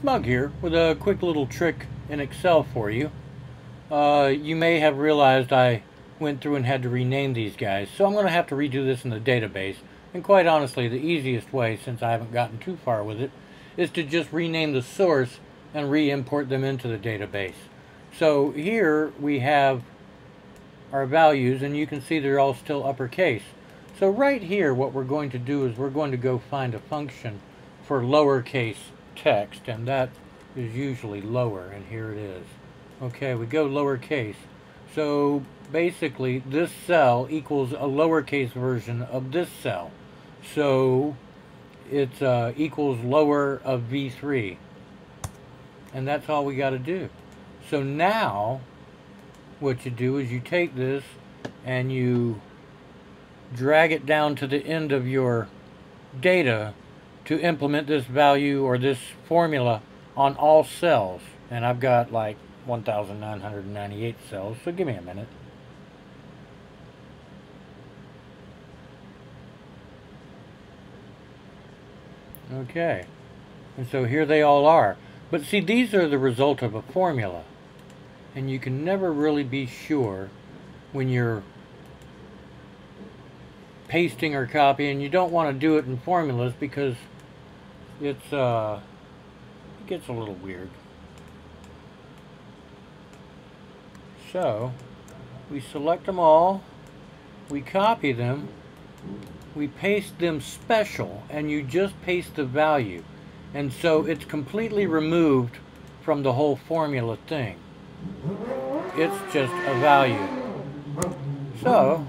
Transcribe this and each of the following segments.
Smug here with a quick little trick in Excel for you. Uh, you may have realized I went through and had to rename these guys, so I'm going to have to redo this in the database. And quite honestly, the easiest way, since I haven't gotten too far with it, is to just rename the source and re-import them into the database. So here we have our values, and you can see they're all still uppercase. So right here, what we're going to do is we're going to go find a function for lowercase text, and that is usually lower, and here it is. Okay, we go lowercase. So basically, this cell equals a lowercase version of this cell. So it uh, equals lower of V3. And that's all we got to do. So now, what you do is you take this and you drag it down to the end of your data to implement this value or this formula on all cells. And I've got like 1,998 cells, so give me a minute. Okay, and so here they all are. But see, these are the result of a formula. And you can never really be sure when you're pasting or copying. You don't want to do it in formulas because it's uh, it gets a little weird. So, we select them all, we copy them, we paste them special, and you just paste the value. And so it's completely removed from the whole formula thing. It's just a value. So,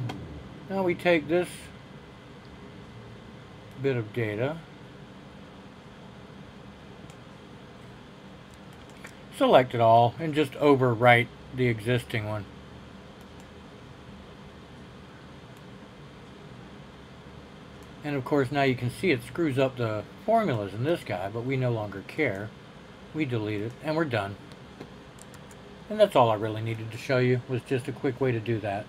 now we take this bit of data, select it all, and just overwrite the existing one. And of course now you can see it screws up the formulas in this guy, but we no longer care. We delete it, and we're done. And that's all I really needed to show you, was just a quick way to do that.